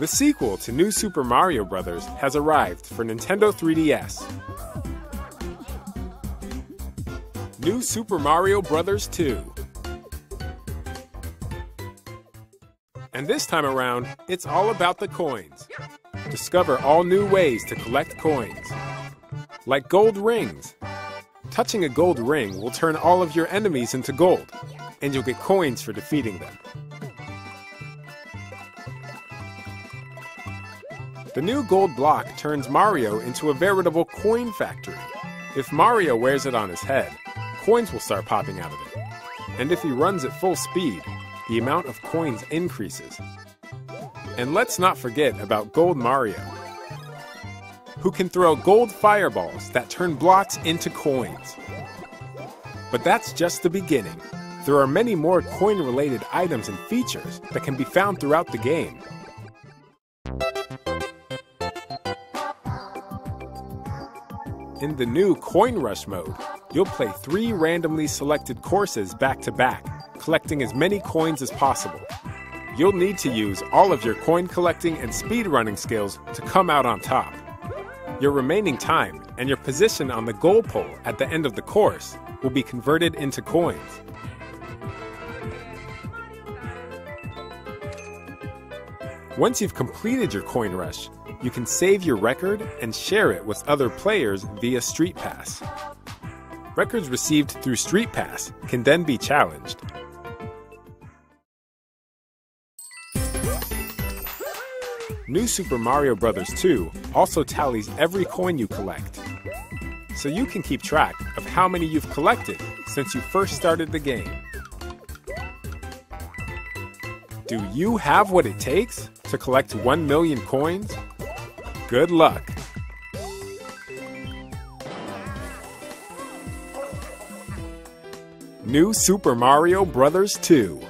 The sequel to New Super Mario Bros. has arrived for Nintendo 3DS. New Super Mario Bros. 2. And this time around, it's all about the coins. Discover all new ways to collect coins. Like gold rings. Touching a gold ring will turn all of your enemies into gold, and you'll get coins for defeating them. The new gold block turns Mario into a veritable coin factory. If Mario wears it on his head, coins will start popping out of it. And if he runs at full speed, the amount of coins increases. And let's not forget about Gold Mario, who can throw gold fireballs that turn blocks into coins. But that's just the beginning. There are many more coin related items and features that can be found throughout the game. In the new Coin Rush mode, you'll play three randomly selected courses back to back, collecting as many coins as possible. You'll need to use all of your coin collecting and speedrunning skills to come out on top. Your remaining time and your position on the goal pole at the end of the course will be converted into coins. Once you've completed your coin rush, you can save your record and share it with other players via Street Pass. Records received through Street Pass can then be challenged. New Super Mario Bros. 2 also tallies every coin you collect, so you can keep track of how many you've collected since you first started the game. Do you have what it takes to collect 1 million coins? Good luck! New Super Mario Bros. 2